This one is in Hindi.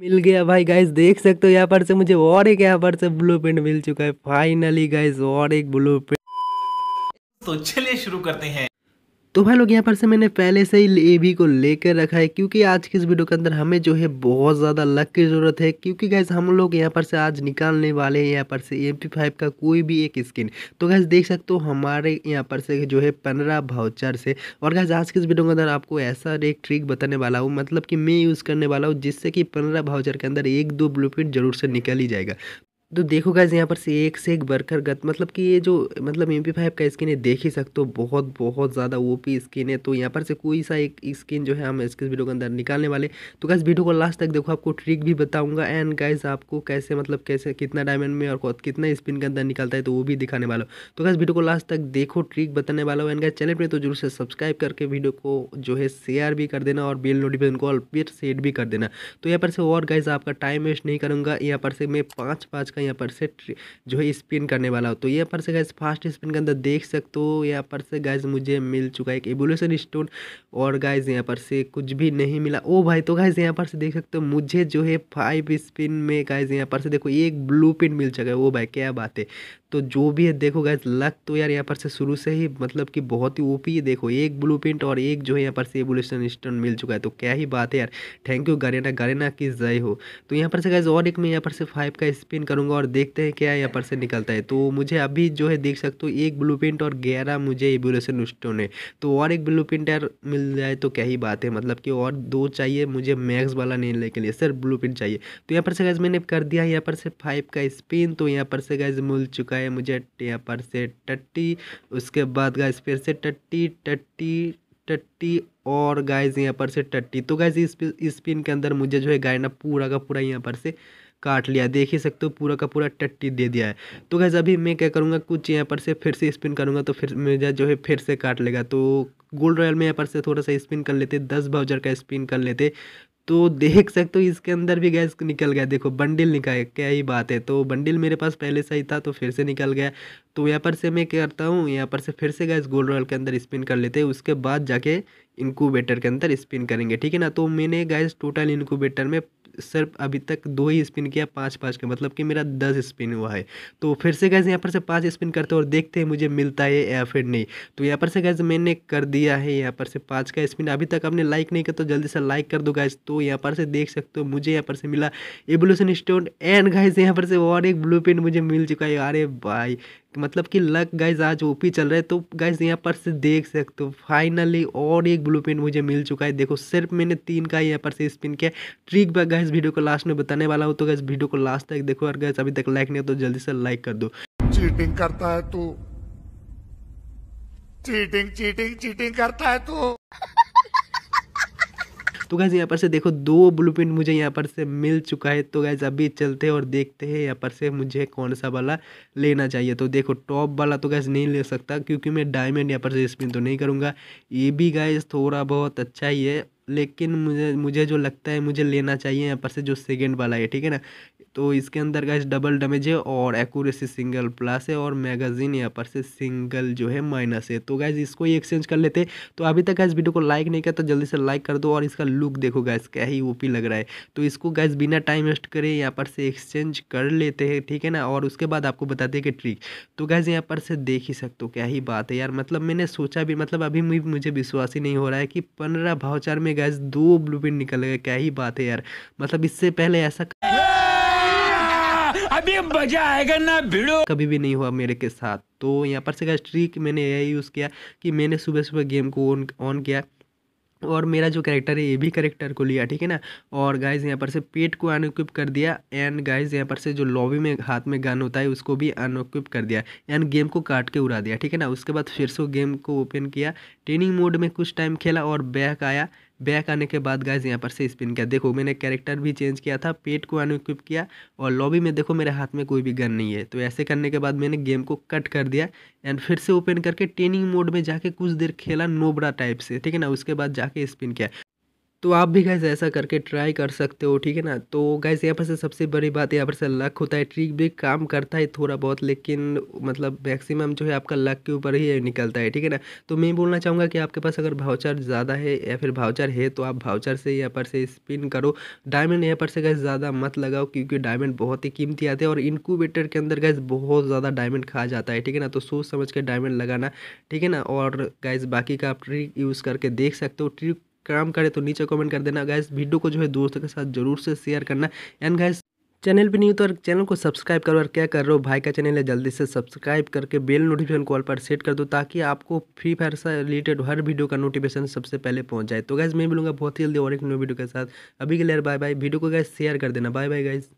मिल गया भाई गाइस देख सकते हो यहाँ पर से मुझे और एक यहाँ पर से ब्लू मिल चुका है। फाइनली गाइस और एक ब्लू तो चलिए शुरू करते हैं। तो भाई लोग, यहाँ पर से मैंने पहले से ही ए भी को लेकर रखा है, क्योंकि आज की इस वीडियो के अंदर हमें जो है बहुत ज़्यादा लक की ज़रूरत है, क्योंकि गैस हम लोग यहाँ पर से आज निकालने वाले हैं, यहाँ पर से एम पी फाइव का कोई भी एक स्किन तो गैस देख सकते हो हमारे यहाँ पर से जो है पंद्रह भाउचर से। और गैस आज की इस वीडियो के अंदर आपको ऐसा एक ट्रिक बताने वाला हूँ मतलब कि मैं यूज़ करने वाला हूँ, जिससे कि पंद्रह भाउचर के अंदर एक दो ब्लू ज़रूर से निकल ही जाएगा। तो देखो गाइज़ यहाँ पर से एक से एक बरकर गत मतलब कि ये जो मतलब एम पी फाइव का स्किन है, देख ही सकते हो, बहुत बहुत ज़्यादा ओ पी स्किन है। तो यहाँ पर से कोई सा एक स्किन जो है, हम इसके वीडियो के अंदर निकालने वाले। तो गाइज़ वीडियो को लास्ट तक देखो, आपको ट्रिक भी बताऊँगा। एंड गाइज़ आपको कैसे मतलब कैसे, कितना डायमंड में और कितना स्पिन के अंदर निकलता है तो वो भी दिखाने वाला हो। तो गाइज़ वीडियो को लास्ट तक देखो ट्रिक बताने वाला हूँ। एंड गाइज़ चैनल पर तो ज़रूर से सब्सक्राइब करके वीडियो को जो है शेयर भी कर देना और बिल नोटिफिकेशन को ऑल सेट भी कर देना। तो यहाँ पर से और गाइज़ आपका टाइम वेस्ट नहीं करूँगा। यहाँ पर से मैं पाँच पाँच का यहाँ पर से जो है स्पिन करने वाला हो तो यहाँ पर से गैस फास्ट स्पिन के अंदर देख सकते हो। यहाँ पर से गैस मुझे मिल चुका है एक एवोल्यूशन स्टोन और गैस यहाँ पर से कुछ भी नहीं मिला। ओ भाई तो गैस यहाँ पर से देख सकते हो, मुझे जो है फाइव स्पिन में गैस यहाँ पर से देखो, एक ब्लू पिन मिल चुका है। ओ भाई, क्या बात है। तो जो भी है, देखो गैस लक तो यार यहाँ पर से शुरू से ही मतलब कि बहुत ही ओपी है। देखो, एक ब्लू प्रिंट और एक जो है यहाँ पर से एवोल्यूशन स्टोन मिल चुका है। तो क्या ही बात है यार। थैंक यू गरेना गरेना की जय हो। तो यहाँ पर से गैस और एक मैं यहाँ पर से फाइव का स्पिन करूँगा। और देखते हैं क्या यहाँ पर से निकलता है। तो मुझे अभी जो है देख सकते हो, एक ब्लू और ग्यारह मुझे एवोल्यूशन स्टोन है। तो और एक ब्लू यार मिल जाए तो क्या ही बात है मतलब कि और दो चाहिए मुझे मैक्स वाला नहीं लेने के लिए सर ब्लू चाहिए। तो यहाँ पर से गैस मैंने कर दिया, यहाँ पर से फाइव का स्पिन तो यहाँ पर से गैस मिल चुका है मुझे, यहाँ पर से टट्टी उसके बाद गैस फिर से टट्टी टट्टी टट्टी और गाइज़ यहाँ पर से टट्टी तो गाइज़ इस स्पिन के अंदर मुझे जो है गायना पूरा का पूरा यहाँ पर से काट लिया। देख ही सकते हो, पूरा का पूरा टट्टी दे दिया है। तो गैस अभी मैं क्या करूँगा, कुछ यहाँ पर से फिर से स्पिन करूँगा तो फिर मुझे जो है फिर से काट लेगा। तो गोल्ड रॉयल में यहाँ पर से थोड़ा सा स्पिन कर लेते, दस बाउजर का स्पिन कर लेते। तो देख सकते हो, इसके अंदर भी गैस निकल गया। देखो बंडल निकाल, क्या ही बात है। तो बंडल मेरे पास पहले से ही था तो फिर से निकल गया। तो यहाँ पर से मैं क्या करता हूँ, यहाँ पर से फिर से गैस गोल्ड रॉयल के अंदर स्पिन कर लेते। हैं उसके बाद जाके इनक्यूबेटर के अंदर स्पिन करेंगे, ठीक है ना? तो मैंने गैस टोटल इनक्यूबेटर में सिर्फ़ अभी तक दो ही स्पिन किया, पाँच पाँच का मतलब कि मेरा दस स्पिन हुआ है। तो फिर से गैस यहाँ पर से पाँच स्पिन करते और देखते हैं मुझे मिलता है या फिर नहीं। तो यहाँ पर से गैस मैंने कर दिया है, यहाँ पर से पाँच का स्पिन। अभी तक आपने लाइक नहीं किया तो जल्दी से लाइक कर दो गैस तो यहाँ पर से देख सकते हो, मुझे यहाँ पर से मिला एवोल्यूशन स्टोन एंड गैस यहाँ पर से और एक ब्लू मुझे मिल चुका है। अरे भाई मतलब कि लक गाइज़ आज ओपी चल रहा है तो गाइज़ यहाँ पर से देख सकते हो। फाइनली और एक ब्लू पेन मुझे मिल चुका है। देखो, सिर्फ़ मैंने तीन का यहाँ पर से स्पिन किया ट्रिक बाय गाइज़ वीडियो को लास्ट में बताने वाला हूँ तो गाइज़ वीडियो को लास्ट तक देखो। और गाइज़ अभी तक लाइक नहीं तो जल्दी से लाइक कर दो। चीटिंग करता है तू। चीटिंग चीटिंग चीटिंग करता है तू। तो गैस यहाँ पर से देखो, दो ब्लू मुझे यहाँ पर से मिल चुका है। तो गैस अभी चलते हैं और देखते हैं यहाँ पर से मुझे कौन सा वाला लेना चाहिए। तो देखो टॉप वाला तो गैस नहीं ले सकता, क्योंकि मैं डायमंड यहाँ पर से स्पिन तो नहीं करूँगा। ये भी गैस थोड़ा बहुत अच्छा ही है। लेकिन मुझे मुझे जो लगता है मुझे लेना चाहिए यहाँ पर से जो सेकेंड वाला है, ठीक है ना? तो इसके अंदर गैस डबल डैमेज है और एक्यूरेसी सिंगल प्लस है और मैगजीन यहाँ पर से सिंगल जो है माइनस है। तो गैस इसको ही एक्सचेंज कर लेते तो अभी तक गैस वीडियो को लाइक नहीं किया तो जल्दी से लाइक कर दो और इसका लुक देखो गैस क्या ही ओपी लग रहा है। तो इसको गैस बिना टाइम वेस्ट करे यहाँ पर से एक्सचेंज कर लेते हैं, ठीक है ना? और उसके बाद आपको बताते हैं कि ट्रिक तो गैस यहाँ पर से देख ही सकते हो क्या ही बात है यार। मतलब मैंने सोचा भी मतलब अभी मुझे विश्वास ही नहीं हो रहा है कि पंद्रह भावचार में गैस दो ब्लू प्रिंट निकल गए क्या ही बात है यार। मतलब इससे पहले ऐसा अभी मज़ा आएगा ना भिड़ो। कभी भी नहीं हुआ मेरे के साथ। तो यहाँ पर से गैस ट्रिक मैंने यही यूज़ किया कि मैंने सुबह सुबह गेम को ऑन ऑन किया। और मेरा जो कैरेक्टर है ये भी कैरेक्टर को लिया ठीक है ना? और गाइज़ यहाँ पर से पेट को अनइक्विप कर दिया। एंड गाइज़ यहाँ पर से जो लॉबी में हाथ में गन होता है उसको भी अनइक्विप कर दिया। एंड गेम को काट के उड़ा दिया ठीक है ना? उसके बाद फिर से गेम को ओपन किया। ट्रेनिंग मोड में कुछ टाइम खेला और बैक आया। बैक आने के बाद गाइज़ यहाँ पर से स्पिन किया। देखो, मैंने कैरेक्टर भी चेंज किया था पेट को अनुक्विप किया और लॉबी में देखो, मेरे हाथ में कोई भी गन नहीं है। तो ऐसे करने के बाद मैंने गेम को कट कर दिया एंड फिर से ओपन करके ट्रेनिंग मोड में जाके कुछ देर खेला नोबरा टाइप से, ठीक है ना? उसके बाद जाके स्पिन किया। तो आप भी गैस ऐसा करके ट्राई कर सकते हो, ठीक है ना? तो गैस यहाँ पर से सबसे बड़ी बात, यहाँ पर से लक होता है। ट्रिक भी काम करता है थोड़ा बहुत, लेकिन मतलब मैक्सिमम जो है आपका लक के ऊपर ही निकलता है, ठीक है ना? तो मैं बोलना चाहूँगा कि आपके पास अगर भाउचर ज़्यादा है या फिर भाउचर है तो आप भाउचर से यहाँ पर से स्पिन करो। डायमंड यहाँ पर से गैस ज़्यादा मत लगाओ, क्योंकि डायमंड बहुत ही कीमती आते हैं और इनक्यूबेटर के अंदर गैस बहुत ज़्यादा डायमंड खा जाता है, ठीक है ना? तो सोच समझ के डायमंड लगाना, ठीक है ना? और गैस बाकी का आप ट्रिक यूज़ करके देख सकते हो। ट्रिक काम करे तो नीचे कमेंट कर देना। गैस वीडियो को जो है दोस्तों के साथ ज़रूर से शेयर करना। एंड गैस चैनल पे नहीं हो तो चैनल को सब्सक्राइब करो और क्या कर रहे हो? भाई का चैनल है, जल्दी से सब्सक्राइब करके बेल नोटिफिकेशन कॉल पर सेट कर दो ताकि आपको फ्री फायर से रिलेटेड हर वीडियो का नोटिफिकेशन सबसे पहले पहुँच जाए। तो गैस मैं मिलूँगा बहुत ही जल्दी और एक न्यू वीडियो के साथ। अभी के लिए बाय बाय वीडियो को गैस शेयर कर देना। Bye by gas